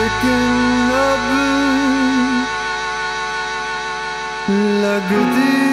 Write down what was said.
second love ਲੱਗਦੀ